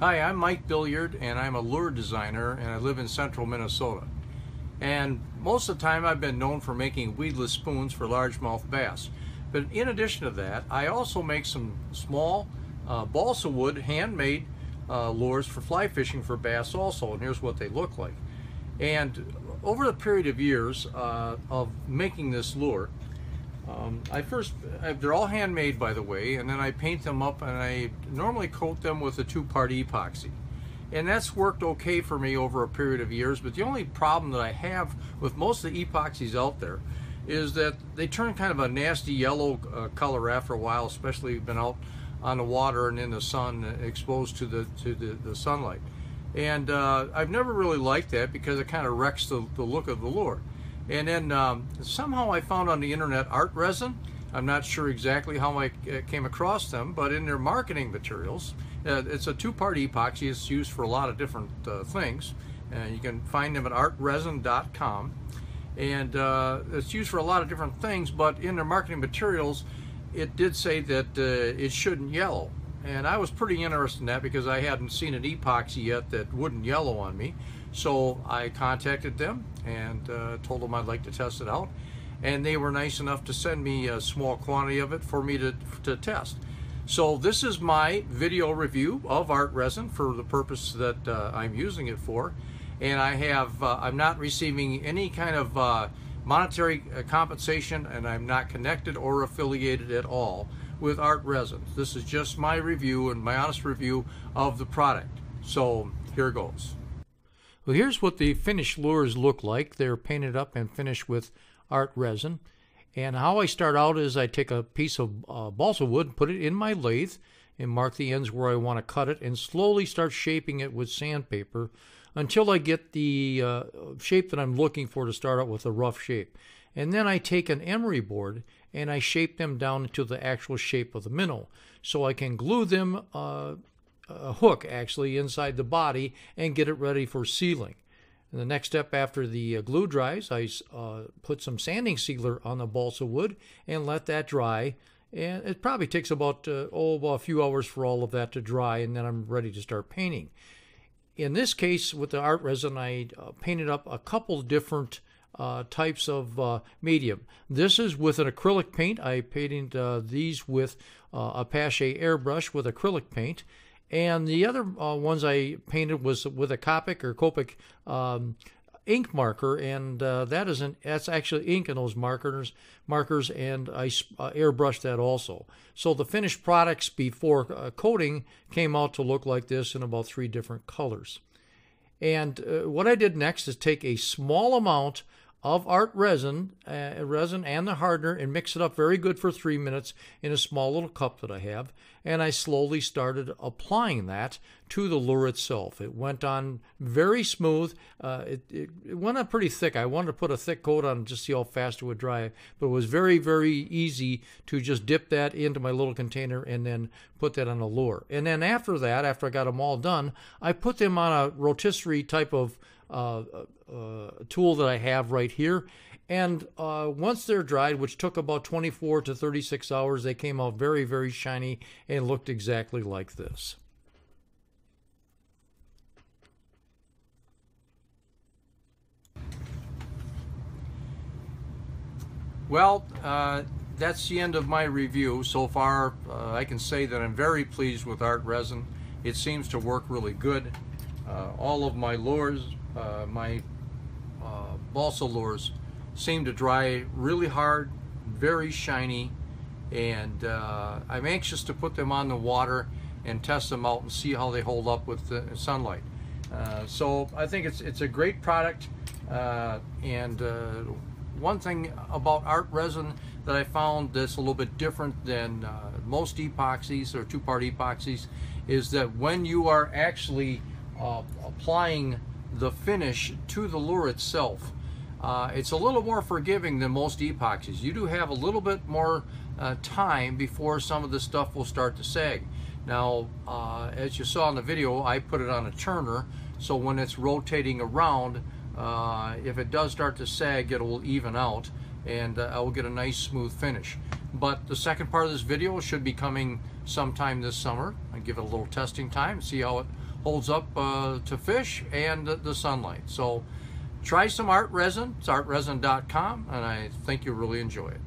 Hi, I'm Mike Billiard and I'm a lure designer and I live in central Minnesota. And most of the time I've been known for making weedless spoons for largemouth bass. But in addition to that, I also make some small uh, balsa wood handmade uh, lures for fly fishing for bass also. And here's what they look like. And over the period of years uh, of making this lure, um, I first, they're all handmade by the way, and then I paint them up and I normally coat them with a two-part epoxy. And that's worked okay for me over a period of years, but the only problem that I have with most of the epoxies out there is that they turn kind of a nasty yellow uh, color after a while, especially if you've been out on the water and in the sun, uh, exposed to the to the, the sunlight. And uh, I've never really liked that because it kind of wrecks the, the look of the lure. And then um, somehow I found on the internet art resin. I'm not sure exactly how I uh, came across them, but in their marketing materials, uh, it's a two-part epoxy. It's used for a lot of different uh, things. And you can find them at artresin.com. And uh, it's used for a lot of different things, but in their marketing materials, it did say that uh, it shouldn't yellow. And I was pretty interested in that because I hadn't seen an epoxy yet that wouldn't yellow on me. So I contacted them and uh, told them I'd like to test it out. And they were nice enough to send me a small quantity of it for me to, to test. So this is my video review of art resin for the purpose that uh, I'm using it for. And I have, uh, I'm not receiving any kind of uh, monetary uh, compensation and I'm not connected or affiliated at all with art resin. This is just my review and my honest review of the product. So here goes. Well, here's what the finished lures look like. They're painted up and finished with art resin. And how I start out is I take a piece of uh, balsa wood, put it in my lathe, and mark the ends where I want to cut it, and slowly start shaping it with sandpaper until I get the uh, shape that I'm looking for to start out with a rough shape. And then I take an emery board and I shape them down into the actual shape of the minnow. So I can glue them uh, a hook actually inside the body and get it ready for sealing. And the next step after the uh, glue dries, I uh, put some sanding sealer on the balsa wood and let that dry. And it probably takes about uh, oh about a few hours for all of that to dry, and then I'm ready to start painting. In this case, with the art resin, I uh, painted up a couple different uh, types of uh, medium. This is with an acrylic paint. I painted uh, these with uh, a Paasche airbrush with acrylic paint. And the other uh, ones I painted was with a Copic or Copic um, ink marker, and uh, that isn't that's actually ink in those markers markers, and I uh, airbrushed that also. So the finished products before uh, coating came out to look like this in about three different colors. And uh, what I did next is take a small amount of art resin, uh, resin and the hardener and mix it up very good for three minutes in a small little cup that I have. And I slowly started applying that to the lure itself. It went on very smooth. Uh, it, it, it, went on pretty thick. I wanted to put a thick coat on just see how fast it would dry, but it was very, very easy to just dip that into my little container and then put that on a lure. And then after that, after I got them all done, I put them on a rotisserie type of uh, uh, tool that I have right here. And uh, once they're dried, which took about 24 to 36 hours, they came out very, very shiny and looked exactly like this. Well, uh, that's the end of my review. So far, uh, I can say that I'm very pleased with Art Resin. It seems to work really good. Uh, all of my lures, uh, my uh, balsa lures seem to dry really hard, very shiny, and uh, I'm anxious to put them on the water and test them out and see how they hold up with the sunlight. Uh, so I think it's it's a great product, uh, and uh, one thing about art resin that I found that's a little bit different than most epoxies or two-part epoxies is that when you are actually applying the finish to the lure itself. Uh, it's a little more forgiving than most epoxies. You do have a little bit more uh, time before some of the stuff will start to sag. Now, uh, as you saw in the video, I put it on a turner, so when it's rotating around, uh, if it does start to sag, it will even out, and uh, I will get a nice smooth finish. But the second part of this video should be coming sometime this summer. I give it a little testing time, see how it holds up uh, to fish and the, the sunlight. So try some art resin. It's artresin.com, and I think you'll really enjoy it.